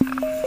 Música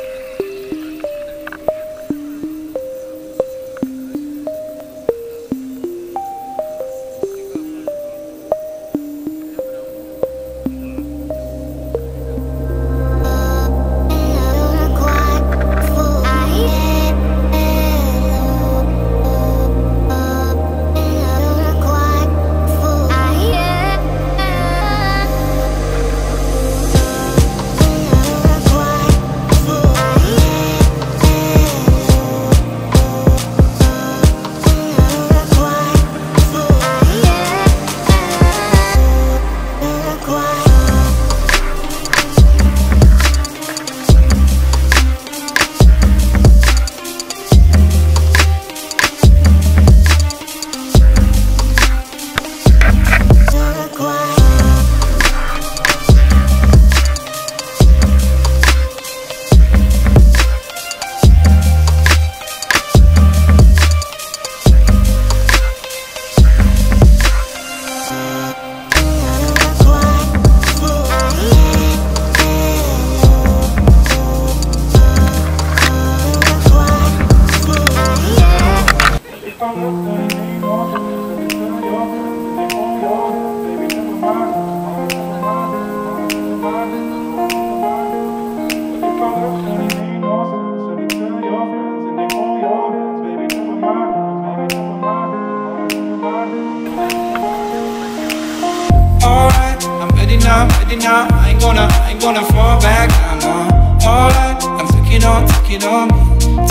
now. I ain't gonna, I ain't gonna fall back. I'm on all I, I'm taking on, taking on me,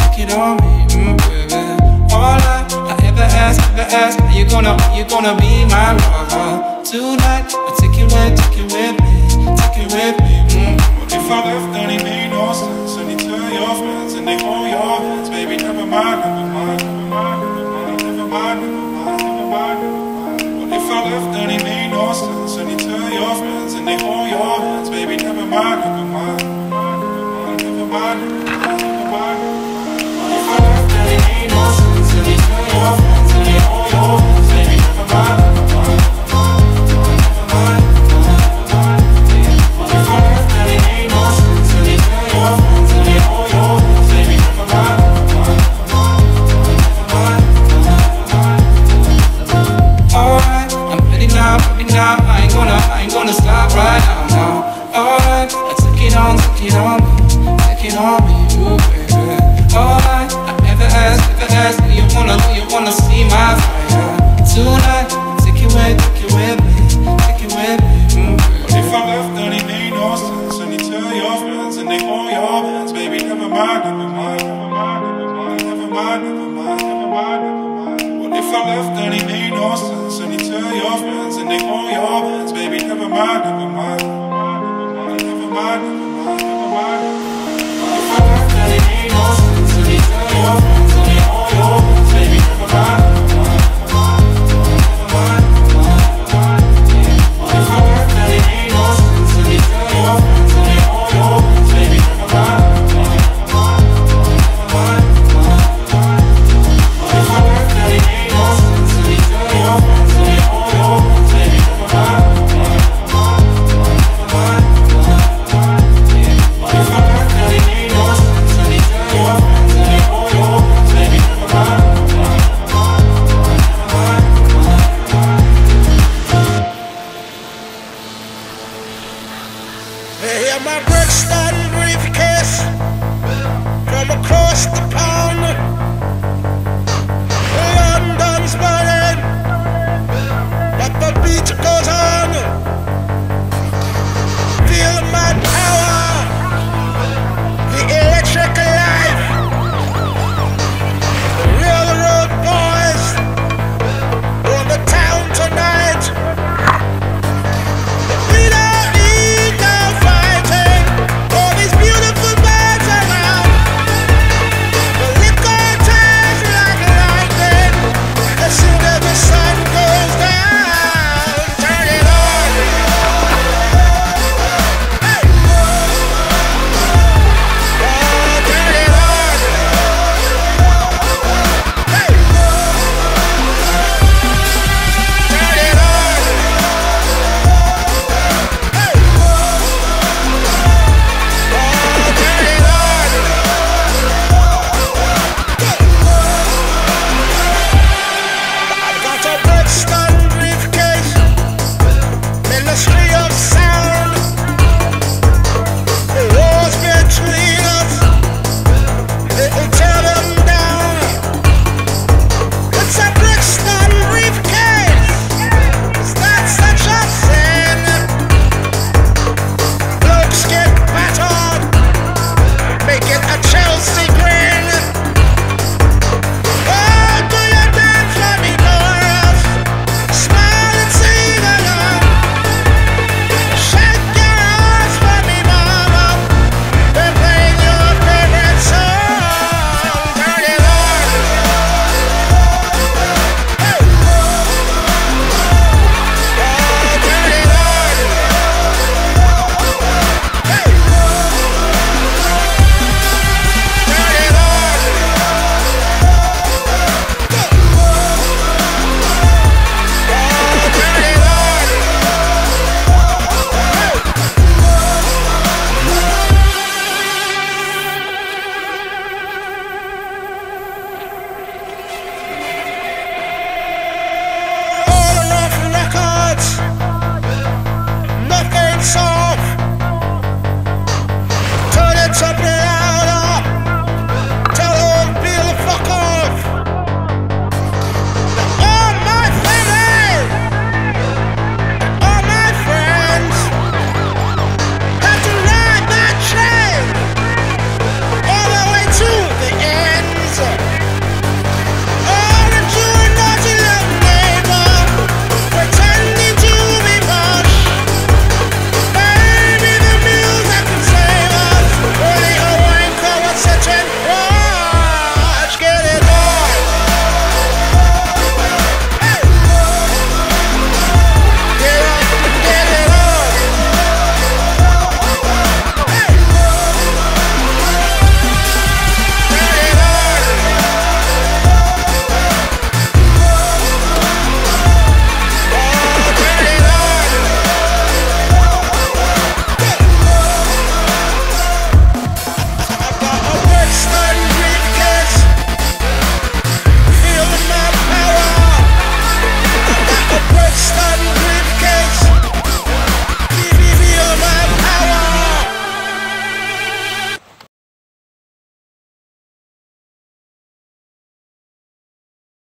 taking on me, mm, baby. All I, I ever ask, ever ask, are you gonna, are you gonna be my lover tonight? I take you with, take you with me, take you with now, I ain't gonna, I ain't gonna stop right now, now on me, on me, baby. All I, ever ask, ever ask, you wanna, you wanna see my fire tonight. They hear my briefcase from across the pond. London's burning.